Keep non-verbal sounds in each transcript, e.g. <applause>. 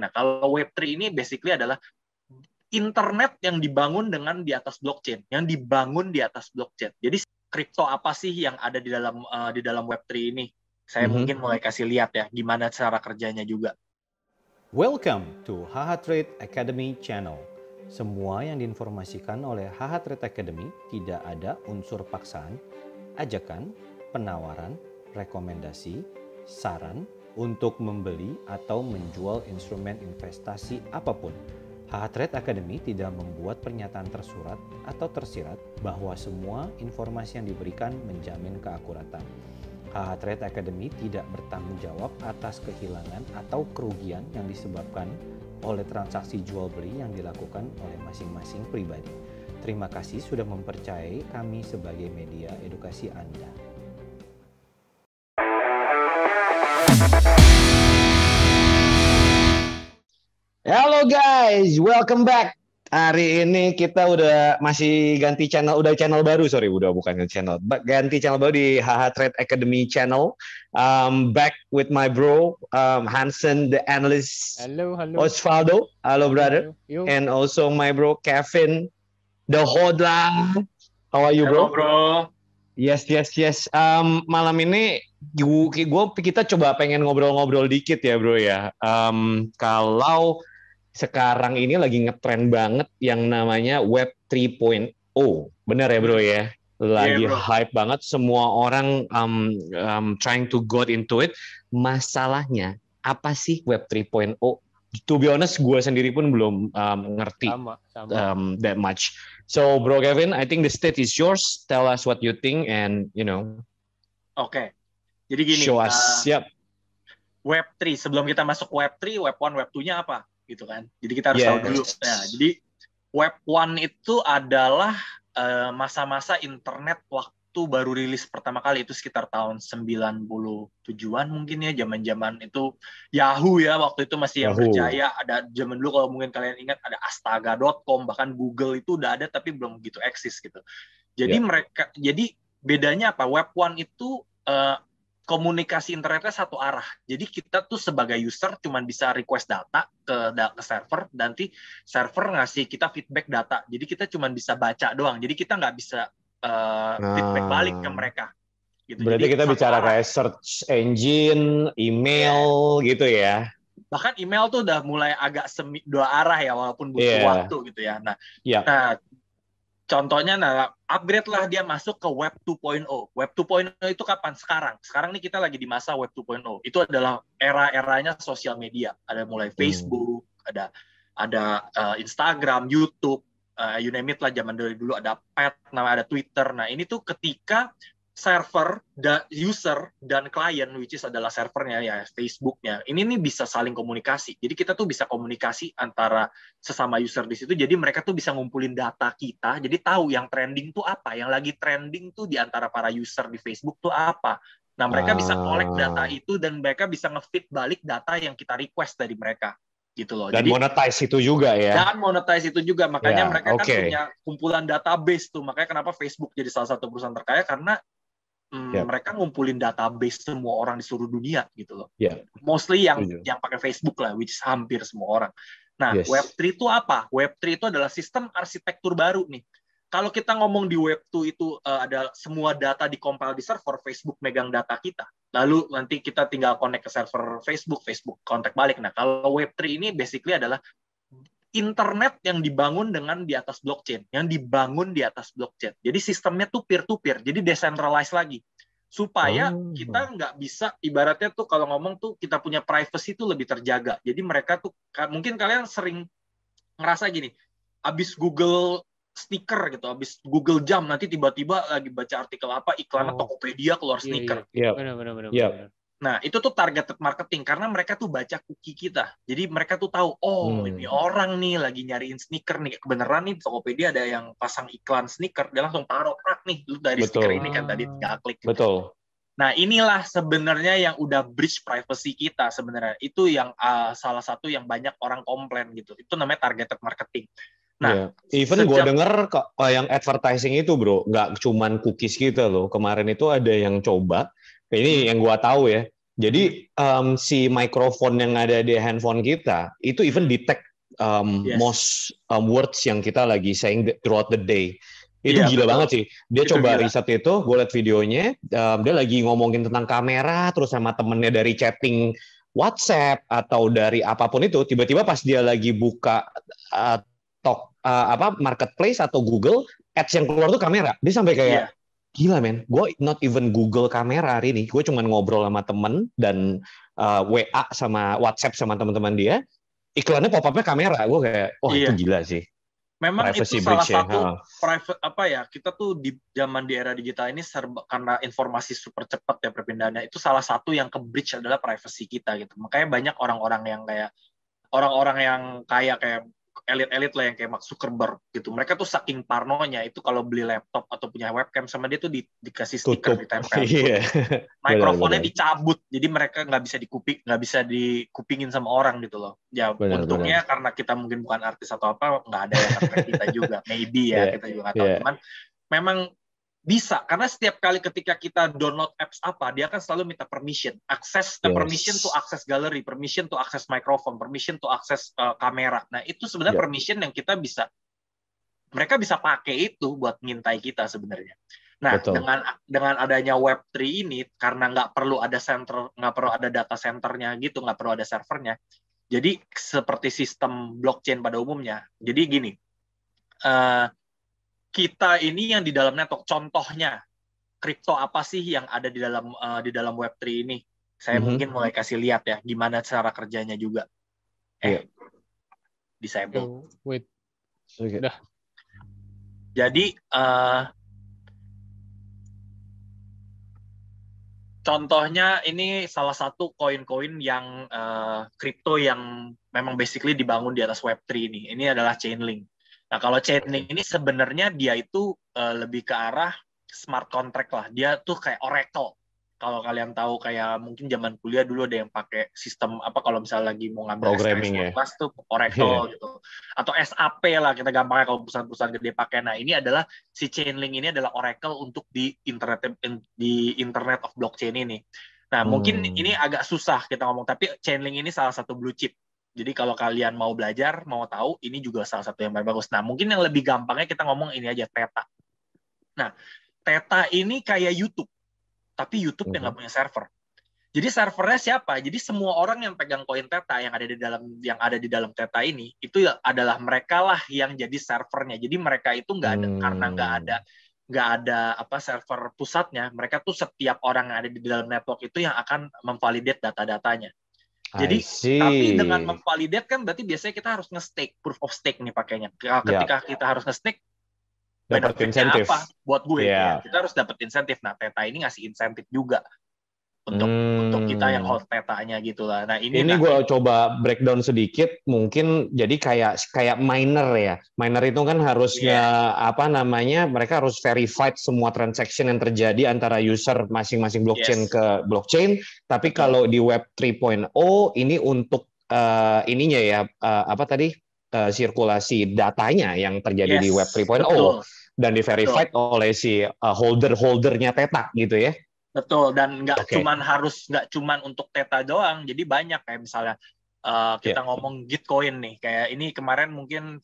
Nah, kalau Web3 ini basically adalah internet yang dibangun dengan di atas blockchain, yang dibangun di atas blockchain. Jadi kripto apa sih yang ada di dalam uh, di dalam Web3 ini? Saya mm -hmm. mungkin mulai kasih lihat ya gimana cara kerjanya juga. Welcome to Haha Trade Academy channel. Semua yang diinformasikan oleh Haha Trade Academy tidak ada unsur paksaan, ajakan, penawaran, rekomendasi, saran, untuk membeli atau menjual instrumen investasi apa pun. HH Trade Academy tidak membuat pernyataan tersurat atau tersirat bahwa semua informasi yang diberikan menjamin keakuratan. HH Trade Academy tidak bertanggung jawab atas kehilangan atau kerugian yang disebabkan oleh transaksi jual beli yang dilakukan oleh masing-masing pribadi. Terima kasih sudah mempercayai kami sebagai media edukasi Anda. Halo guys, welcome back. Hari ini kita udah masih ganti channel, udah channel baru, sorry, udah bukan channel, ganti channel baru di HH Trade Academy channel. Um, back with my bro um, Hansen, the analyst. Hello, hello. Osvaldo, hello brother, hello, and also my bro Kevin, the hodla. How are you, bro? Hello, bro. Yes, yes, yes. Um, malam ini gue kita coba pengen ngobrol-ngobrol dikit ya, bro ya. Um, kalau sekarang ini lagi ngetren banget yang namanya Web 3.0, bener ya, bro ya? Lagi yeah, hype banget. Semua orang um, um, trying to go into it. Masalahnya apa sih Web 3.0? To be honest, gue sendiri pun belum um, ngerti sama, sama. Um, that much. So, Bro Kevin, I think the state is yours. Tell us what you think and you know. Oke. Okay. Jadi gini. Show us. Uh, yep. Web 3 sebelum kita masuk Web 3, Web 1, Web 2-nya apa gitu kan. Jadi kita harus yes. tahu dulu. Nah, jadi Web 1 itu adalah uh, masa-masa internet waktu waktu baru rilis pertama kali itu sekitar tahun 97-an mungkin ya zaman-zaman itu Yahoo ya waktu itu masih yang berjaya ada zaman dulu kalau mungkin kalian ingat ada astaga.com bahkan Google itu udah ada tapi belum begitu eksis gitu. Jadi yeah. mereka jadi bedanya apa? Web one itu uh, komunikasi internetnya satu arah. Jadi kita tuh sebagai user cuma bisa request data ke ke server, nanti server ngasih kita feedback data. Jadi kita cuma bisa baca doang. Jadi kita nggak bisa uh, feedback balik ke mereka. Gitu. Berarti Jadi, kita bicara arah. kayak search engine, email yeah. gitu ya. Bahkan email tuh udah mulai agak semi dua arah ya walaupun butuh yeah. waktu gitu ya. Nah, yeah. nah contohnya nah upgrade lah dia masuk ke web 2.0. Web 2.0 itu kapan? Sekarang. Sekarang nih kita lagi di masa web 2.0. Itu adalah era-eranya sosial media. Ada mulai hmm. Facebook, hmm. ada ada uh, Instagram, YouTube, uh, you name it lah zaman dari dulu ada pet nama ada Twitter. Nah ini tuh ketika server da user dan klien which is adalah servernya ya Facebooknya ini nih bisa saling komunikasi. Jadi kita tuh bisa komunikasi antara sesama user di situ. Jadi mereka tuh bisa ngumpulin data kita. Jadi tahu yang trending tuh apa yang lagi trending tuh di antara para user di Facebook tuh apa. Nah mereka ah. bisa collect data itu dan mereka bisa ngefit balik data yang kita request dari mereka gitu loh. Dan Jadi, monetize itu juga ya. Dan monetize itu juga. Makanya yeah, mereka okay. kan punya kumpulan database tuh. Makanya kenapa Facebook jadi salah satu perusahaan terkaya karena hmm, yeah. mereka ngumpulin database semua orang di seluruh dunia gitu loh. Yeah. Mostly yang yeah. yang pakai Facebook lah, which is hampir semua orang. Nah, yes. Web3 itu apa? Web3 itu adalah sistem arsitektur baru nih kalau kita ngomong di web 2 itu uh, ada semua data dikompil di server Facebook megang data kita. Lalu nanti kita tinggal connect ke server Facebook, Facebook kontak balik. Nah, kalau web 3 ini basically adalah internet yang dibangun dengan di atas blockchain, yang dibangun di atas blockchain. Jadi sistemnya tuh peer to peer, jadi decentralized lagi. Supaya oh. kita nggak bisa ibaratnya tuh kalau ngomong tuh kita punya privacy tuh lebih terjaga. Jadi mereka tuh mungkin kalian sering ngerasa gini, abis Google sneaker gitu habis Google Jam nanti tiba-tiba lagi baca artikel apa iklan oh. Tokopedia keluar iya, sneaker. Iya, iya. Benar iya. Nah, itu tuh targeted marketing karena mereka tuh baca cookie kita. Jadi mereka tuh tahu, oh hmm. ini orang nih lagi nyariin sneaker nih. Kebenaran nih Tokopedia ada yang pasang iklan sneaker, dia langsung taruh prak nih lu dari Betul. sneaker ini kan tadi tinggal klik. Betul. Nah, inilah sebenarnya yang udah breach privacy kita sebenarnya. Itu yang uh, salah satu yang banyak orang komplain gitu. Itu namanya targeted marketing. Nah, yeah. even sejak... gue denger kok oh, yang advertising itu bro, nggak cuman cookies gitu loh. Kemarin itu ada yang coba, ini hmm. yang gue tahu ya, Jadi um, si mikrofon yang ada di handphone kita itu even detect um, yes. most um, words yang kita lagi saying throughout the day. Itu iya, gila betul. banget sih. Dia itu coba gila. riset itu, gue liat videonya, um, dia lagi ngomongin tentang kamera, terus sama temennya dari chatting WhatsApp atau dari apa pun itu, tiba-tiba pas dia lagi buka uh, talk uh, apa marketplace atau Google, ads yang keluar tuh kamera. Dia sampai kayak yeah. gila men, gue not even Google kamera hari ini, gue cuma ngobrol sama temen dan uh, WA sama WhatsApp sama teman-teman dia, iklannya pop-upnya kamera, gue kayak, wah iya. itu gila sih memang Privacy itu salah satu private apa ya kita tuh di zaman di era digital ini serba karena informasi super cepat ya perpindahannya itu salah satu yang ke bridge adalah privacy kita gitu makanya banyak orang-orang yang kayak orang-orang yang kaya kayak elit-elit lah yang kayak Mark Zuckerberg gitu. Mereka tuh saking parnonya itu kalau beli laptop atau punya webcam sama dia tuh di, dikasih stiker di ditempel. <laughs> Iya. Mikrofonnya dicabut, jadi mereka nggak bisa dikuping, nggak bisa dikupingin sama orang gitu loh. Ya benar, untungnya benar. karena kita mungkin bukan artis atau apa, nggak ada yang kita juga. <laughs> Maybe ya yeah. kita juga nggak tahu. Yeah. Cuman memang bisa, karena setiap kali ketika kita download apps apa, dia akan selalu minta permission. Access, yes. permission to access gallery, permission to access microphone, permission to access uh, kamera. Nah, itu sebenarnya yeah. permission yang kita bisa, mereka bisa pakai itu buat ngintai kita sebenarnya. Nah, Betul. dengan dengan adanya Web3 ini, karena nggak perlu ada center, nggak perlu ada data centernya gitu, nggak perlu ada servernya. Jadi seperti sistem blockchain pada umumnya. Jadi gini, uh, kita ini yang di dalam network contohnya kripto apa sih yang ada di dalam uh, di dalam Web3 ini saya mm -hmm. mungkin mulai kasih lihat ya gimana cara kerjanya juga eh yeah. disable oh, wait sudah jadi uh, contohnya ini salah satu koin-koin yang kripto uh, yang memang basically dibangun di atas Web3 ini. Ini adalah Chainlink. Nah, kalau Chainlink ini sebenarnya dia itu uh, lebih ke arah smart contract lah. Dia tuh kayak Oracle. Kalau kalian tahu kayak mungkin zaman kuliah dulu ada yang pakai sistem apa kalau misalnya lagi mau ngambil programming ya. Kelas tuh Oracle yeah. gitu. Atau SAP lah kita gampangnya kalau perusahaan-perusahaan gede pakai. Nah, ini adalah si Chainlink ini adalah Oracle untuk di internet di internet of blockchain ini. Nah, hmm. mungkin ini agak susah kita ngomong tapi Chainlink ini salah satu blue chip jadi kalau kalian mau belajar, mau tahu, ini juga salah satu yang paling bagus. Nah, mungkin yang lebih gampangnya kita ngomong ini aja, Teta. Nah, Teta ini kayak YouTube, tapi YouTube yang nggak mhm. punya server. Jadi servernya siapa? Jadi semua orang yang pegang koin Teta yang ada di dalam yang ada di dalam Teta ini itu adalah mereka lah yang jadi servernya. Jadi mereka itu nggak ada hmm. karena nggak ada nggak ada apa server pusatnya. Mereka tuh setiap orang yang ada di dalam network itu yang akan memvalidate data-datanya. Jadi tapi dengan memvalidate kan berarti biasanya kita harus nge-stake proof of stake nih pakainya. Ya. Ketika yeah. kita harus nge-stake dapat insentif apa buat gue yeah. ya. Kita harus dapat insentif. Nah, Teta ini ngasih insentif juga untuk hmm. untuk kita yang hold petanya gitu lah. Nah ini ini gue coba breakdown sedikit. Mungkin jadi kayak kayak miner ya. Miner itu kan harusnya yeah. apa namanya? Mereka harus verified semua transaction yang terjadi antara user masing-masing blockchain yes. ke blockchain. Tapi kalau di Web 3.0 ini untuk uh, ininya ya uh, apa tadi uh, sirkulasi datanya yang terjadi yes. di Web 3.0 dan di verified oleh si uh, holder-holdernya Teta gitu ya. Betul dan nggak okay. cuman harus nggak cuman untuk Teta doang, jadi banyak kayak misalnya uh, kita yeah. ngomong Gitcoin nih, kayak ini kemarin mungkin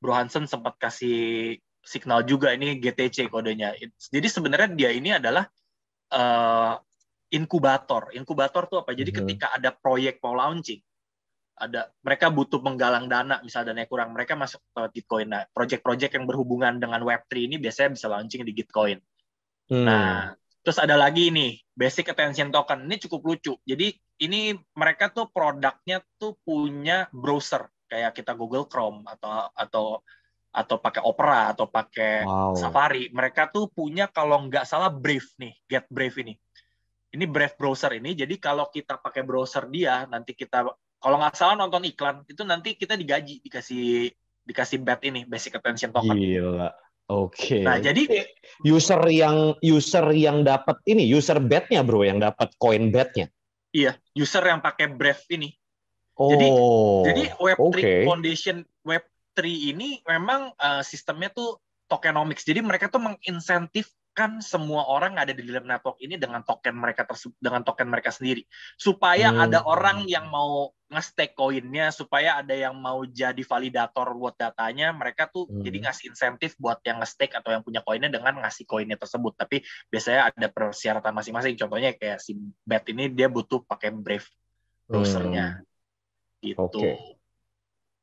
Bro Hansen sempat kasih signal juga ini GTC kodenya. Jadi sebenarnya dia ini adalah uh, inkubator. Inkubator tuh apa? Jadi mm -hmm. ketika ada proyek mau launching, ada mereka butuh menggalang dana, misalnya dana kurang, mereka masuk ke Gitcoin. Nah, project-project yang berhubungan dengan Web3 ini biasanya bisa launching di Gitcoin. Hmm. Nah, Terus ada lagi nih, basic attention token. Ini cukup lucu. Jadi ini mereka tuh produknya tuh punya browser kayak kita Google Chrome atau atau atau pakai Opera atau pakai wow. Safari. Mereka tuh punya kalau nggak salah Brave nih, Get Brave ini. Ini Brave browser ini. Jadi kalau kita pakai browser dia, nanti kita kalau nggak salah nonton iklan itu nanti kita digaji dikasih dikasih bet ini basic attention token. Gila. Oke. Okay. Nah, jadi user yang user yang dapat ini user bet-nya bro yang dapat koin bet-nya. Iya, user yang pakai Brave ini. Oh. Jadi jadi Web3 okay. Foundation Web3 ini memang uh, sistemnya tuh tokenomics. Jadi mereka tuh menginsentif menekan semua orang ada di dalam network ini dengan token mereka dengan token mereka sendiri supaya hmm. ada orang yang mau nge-stake koinnya supaya ada yang mau jadi validator buat datanya mereka tuh hmm. jadi ngasih insentif buat yang nge-stake atau yang punya koinnya dengan ngasih koinnya tersebut tapi biasanya ada persyaratan masing-masing contohnya kayak si bet ini dia butuh pakai Brave browsernya hmm. gitu okay.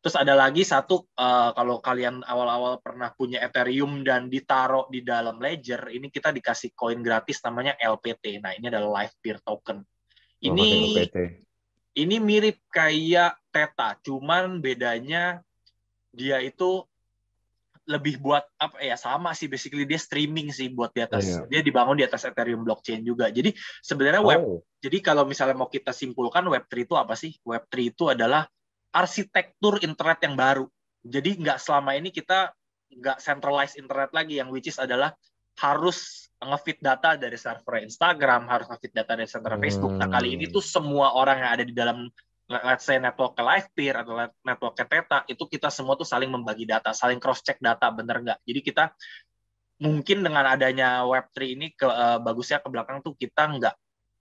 Terus ada lagi satu uh, kalau kalian awal-awal pernah punya Ethereum dan ditaruh di dalam ledger ini kita dikasih koin gratis namanya LPT nah ini adalah live peer token ini oh, ini mirip kayak Teta, cuman bedanya dia itu lebih buat apa ya sama sih basically dia streaming sih buat di atas yeah. dia dibangun di atas Ethereum blockchain juga. Jadi sebenarnya web oh. jadi kalau misalnya mau kita simpulkan web 3 itu apa sih? Web 3 itu adalah arsitektur internet yang baru. Jadi nggak selama ini kita nggak centralized internet lagi yang which is adalah harus ngefit data dari server Instagram, harus ngefit data dari server Facebook. Nah, kali ini tuh semua orang yang ada di dalam let's say network ke live peer atau network ke Teta, itu kita semua tuh saling membagi data, saling cross check data, bener nggak? Jadi kita mungkin dengan adanya Web3 ini ke uh, bagusnya ke belakang tuh kita nggak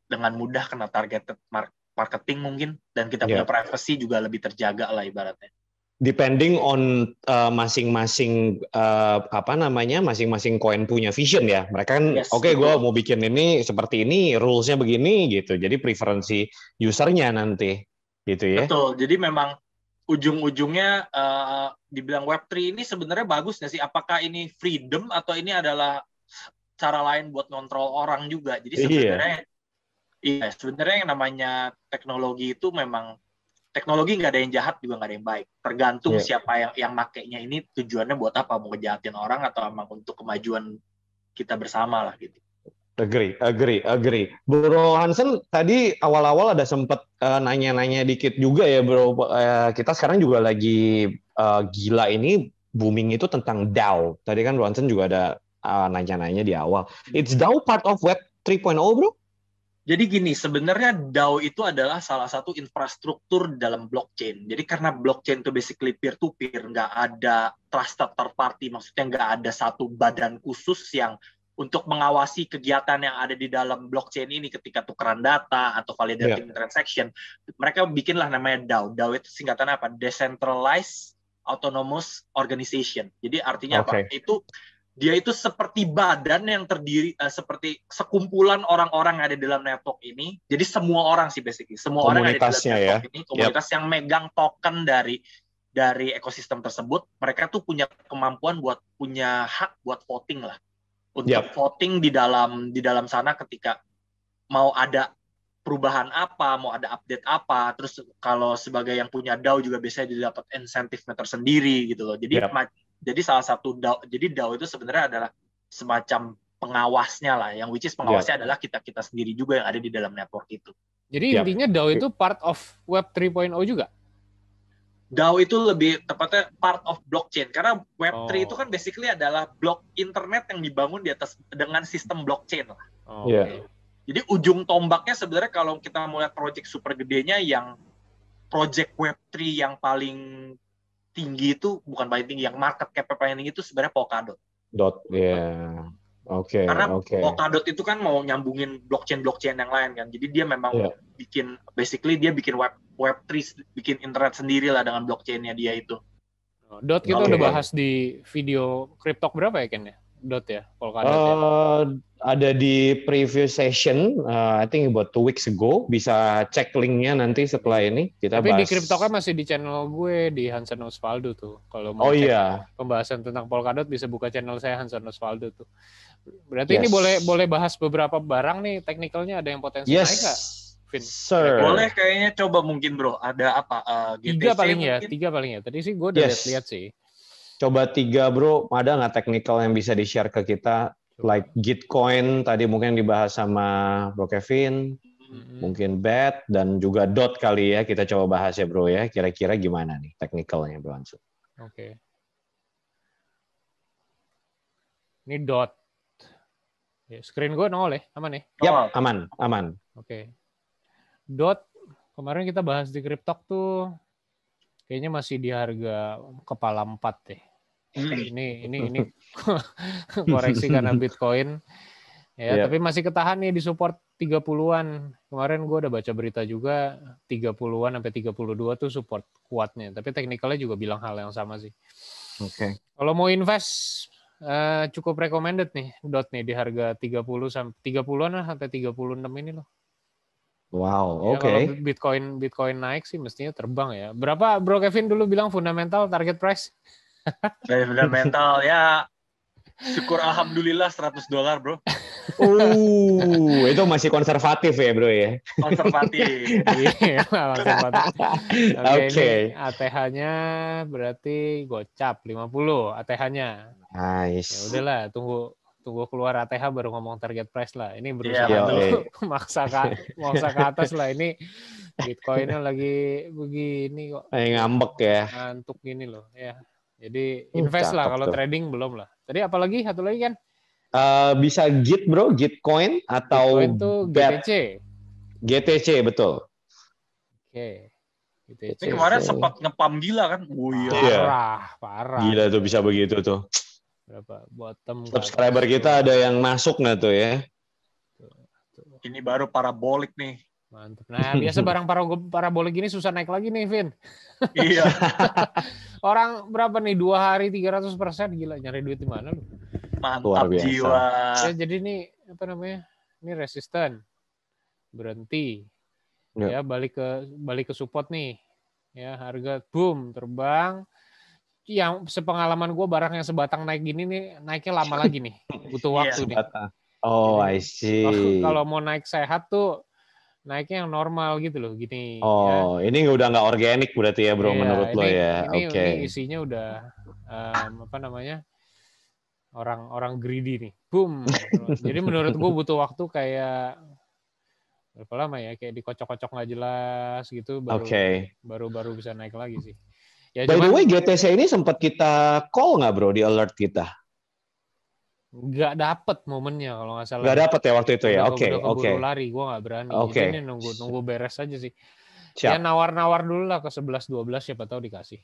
dengan mudah kena targeted marketing mungkin dan kita yeah. punya privacy juga lebih terjaga lah ibaratnya. Depending on uh, masing-masing uh, apa namanya masing-masing koin punya vision ya. Mereka kan yes, oke okay, gue mau bikin ini seperti ini rulesnya begini gitu. Jadi preferensi usernya nanti gitu ya. Betul. Jadi memang ujung-ujungnya uh, dibilang Web3 ini sebenarnya bagus nggak sih? Apakah ini freedom atau ini adalah cara lain buat kontrol orang juga? Jadi iya. sebenarnya iya, iya sebenarnya yang namanya teknologi itu memang teknologi nggak ada yang jahat juga nggak ada yang baik tergantung yeah. siapa yang yang makainya ini tujuannya buat apa mau ngejahatin orang atau emang untuk kemajuan kita bersama lah gitu Agree, agree, agree. Bro Hansen tadi awal-awal ada sempat uh, nanya-nanya dikit juga ya Bro. Uh, kita sekarang juga lagi uh, gila ini booming itu tentang DAO. Tadi kan Bro Hansen juga ada uh, nanya-nanya di awal. It's DAO part of Web 3.0 Bro? Jadi gini, sebenarnya DAO itu adalah salah satu infrastruktur dalam blockchain. Jadi karena blockchain itu basically peer-to-peer, nggak ada trusted third party, maksudnya nggak ada satu badan khusus yang untuk mengawasi kegiatan yang ada di dalam blockchain ini ketika tukeran data atau validating yeah. transaction. Mereka bikinlah namanya DAO. DAO itu singkatan apa? Decentralized Autonomous Organization. Jadi artinya okay. apa? Itu dia itu seperti badan yang terdiri uh, seperti sekumpulan orang-orang yang ada di dalam network ini. Jadi semua orang sih basically, semua orang yang ada di dalam network ya. ini komunitas yep. yang megang token dari dari ekosistem tersebut, mereka tuh punya kemampuan buat punya hak buat voting lah. Untuk yep. voting di dalam di dalam sana ketika mau ada perubahan apa, mau ada update apa, terus kalau sebagai yang punya DAO juga biasanya didapat insentifnya tersendiri gitu loh. Jadi yep jadi salah satu DAO jadi DAO itu sebenarnya adalah semacam pengawasnya lah yang which is pengawasnya yeah. adalah kita kita sendiri juga yang ada di dalam network itu jadi yeah. intinya DAO itu part of web 3.0 juga DAO itu lebih tepatnya part of blockchain karena Web3 oh. itu kan basically adalah blok internet yang dibangun di atas dengan sistem blockchain lah. Oh, yeah. Jadi ujung tombaknya sebenarnya kalau kita mau lihat project super gedenya yang project Web3 yang paling tinggi itu bukan paling tinggi yang market cap paling tinggi itu sebenarnya Polkadot. Dot, ya. Yeah. Oke. Okay, Karena okay. Polkadot itu kan mau nyambungin blockchain blockchain yang lain kan. Jadi dia memang yeah. bikin basically dia bikin web web 3 bikin internet sendiri lah dengan blockchainnya dia itu. Dot kita okay. udah bahas di video crypto berapa ya Ken ya? Dot ya, Polkadot uh, ya? Ada di preview session, uh, I think about two weeks ago. Bisa cek linknya nanti setelah ini. Kita Tapi bahas. di crypto kan masih di channel gue di Hansen Osvaldo tuh. Kalau mau oh, cek iya. pembahasan tentang Polkadot bisa buka channel saya Hansen Osvaldo tuh. Berarti yes. ini boleh boleh bahas beberapa barang nih teknikalnya ada yang potensi yes. naik nggak? Sir. Boleh kayaknya coba mungkin bro. Ada apa? Uh, GTC tiga paling ya, mungkin? ya, tiga paling ya. Tadi sih gue udah yes. lihat sih. Coba tiga bro, ada nggak teknikal yang bisa di-share ke kita? Like Gitcoin tadi mungkin dibahas sama Bro Kevin, mungkin BET, dan juga DOT kali ya, kita coba bahas ya bro ya, kira-kira gimana nih teknikalnya Bro Ansu? Oke. Okay. Ini DOT. Ya, screen gue nongol ya, aman ya? Yap, oh. aman, aman. Oke. Okay. DOT, kemarin kita bahas di Cryptok tuh kayaknya masih di harga kepala empat deh. Hmm. ini ini ini <laughs> <laughs> koreksi karena Bitcoin. Ya, yeah. tapi masih ketahan nih di support 30-an. Kemarin gue udah baca berita juga 30-an sampai 32 tuh support kuatnya. Tapi teknikalnya juga bilang hal yang sama sih. Oke. Okay. Kalau mau invest uh, cukup recommended nih dot nih di harga 30 sampai 30-an sampai 36 ini loh. Wow, ya, oke. Okay. Kalau Bitcoin Bitcoin naik sih mestinya terbang ya. Berapa Bro Kevin dulu bilang fundamental target price? Fundamental ya syukur alhamdulillah 100 dolar, Bro. Uh, itu masih konservatif ya, Bro ya. Konservatif. <laughs> Iya, konservatif. Oke. Okay. ATH-nya berarti gocap 50 ATH-nya. Nice. Ya udahlah, tunggu tunggu keluar ATH baru ngomong target price lah. Ini berusaha yeah, dulu okay. maksa ke maksa ke atas lah ini Bitcoinnya lagi begini kok. Kayak ngambek ya. Ngantuk gini loh, ya. Jadi hmm, invest uh, lah kalau trading belum lah. Tadi apalagi satu lagi kan? Uh, bisa Git bro, Gitcoin atau Gitcoin tuh GTC. GTC betul. Oke. Okay. GTC. Ini kemarin sempat ngepam gila kan? Oh iya. Parah, parah. Gila tuh bisa begitu tuh berapa bottom subscriber kita ada yang masuk nggak tuh ya ini baru parabolik nih mantap nah biasa <laughs> barang parabolik ini susah naik lagi nih Vin. Iya. <laughs> Orang berapa nih? Dua hari 300 persen? Gila nyari duit di mana lu? Mantap jiwa. Ya, jadi ini apa namanya? Ini resisten. Berhenti. Ya. ya balik ke balik ke support nih. Ya harga boom terbang. Yang sepengalaman gue barang yang sebatang naik gini nih naiknya lama lagi nih. <laughs> Butuh waktu nih. Oh, I see. Kalau mau naik sehat tuh naiknya yang normal gitu loh gini. Oh, ya. ini udah nggak organik berarti ya bro iya, menurut ini, lo ya. Oke. Okay. Ini isinya udah um, apa namanya orang-orang greedy nih. Boom. Jadi menurut gue butuh waktu kayak berapa lama ya kayak dikocok-kocok nggak jelas gitu baru okay. baru baru bisa naik lagi sih. Ya, By cuman, the way, GTC ini sempat kita call nggak bro di alert kita? Nggak dapet momennya kalau nggak salah. Nggak dapet ya waktu itu ya. Oke, oke. Okay, okay. lari, gue nggak berani. Oke. Okay. Jadi nunggu nunggu beres aja sih. Siap. Ya nawar-nawar dulu lah ke 11 12 siapa tahu dikasih.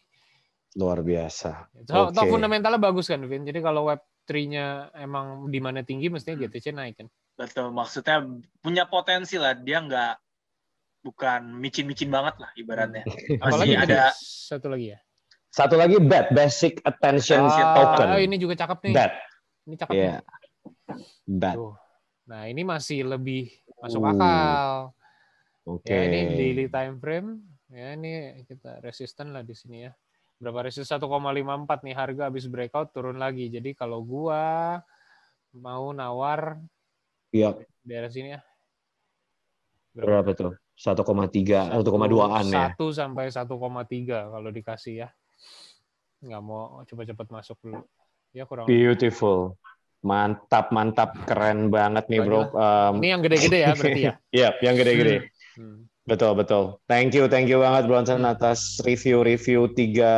Luar biasa. Tahu okay. fundamentalnya bagus kan, Vin. Jadi kalau web 3-nya emang di mana tinggi mestinya GTC naik kan. Betul, maksudnya punya potensi lah. Dia nggak bukan micin-micin banget lah ibaratnya. Hmm. Apalagi ada satu lagi ya. Satu lagi BAT, Basic Attention ah, Token. Oh, ini juga cakep nih. BAT. Ini cakep yeah. BAT. Nah, ini masih lebih masuk uh. akal. Oke. Okay. Ya, ini daily time frame. Ya, ini kita resisten lah di sini ya. Berapa resisten 1,54 nih harga habis breakout turun lagi. Jadi kalau gua mau nawar Iya. Daerah sini ya. Berapa, Berapa tuh? 1,3 1,2-an ya. 1 sampai 1,3 kalau dikasih ya. Nggak mau coba-cepat masuk dulu. Ya kurang. Beautiful. Mantap, mantap, keren banget nih, Bro. Um, ini yang gede-gede ya <laughs> berarti ya? Iya, yep, yang gede-gede. Hmm. hmm. Betul, betul. Thank you, thank you banget Bronson atas review-review tiga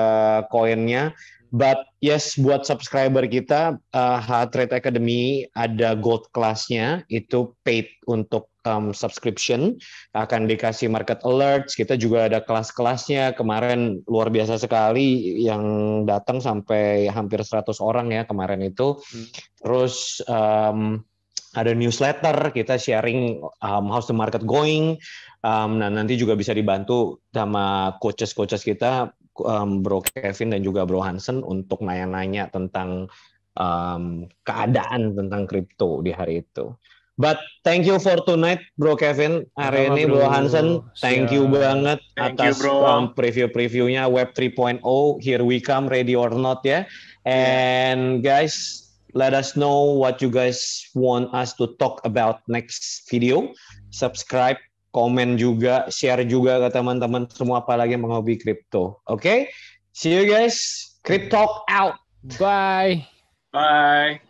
koinnya. But yes, buat subscriber kita, uh, Heart Rate Academy ada gold classnya, itu paid untuk um, subscription, akan dikasih market alerts. Kita juga ada kelas-kelasnya. Kemarin luar biasa sekali yang datang sampai hampir 100 orang ya kemarin itu. Hmm. Terus um, ada newsletter, kita sharing um, how's the market going. Um, nah nanti juga bisa dibantu sama coaches-coaches kita um, Bro Kevin dan juga Bro Hansen untuk nanya-nanya tentang um, keadaan tentang kripto di hari itu. But thank you for tonight, Bro Kevin. Hari ini Bro Hansen, thank you banget thank atas you, um, preview-previewnya Web 3.0. Here we come, ready or not ya. And guys, let us know what you guys want us to talk about next video. Subscribe, komen juga, share juga ke teman-teman semua apalagi yang menghobi kripto. Oke? Okay? See you guys. Crypto out. Bye. Bye.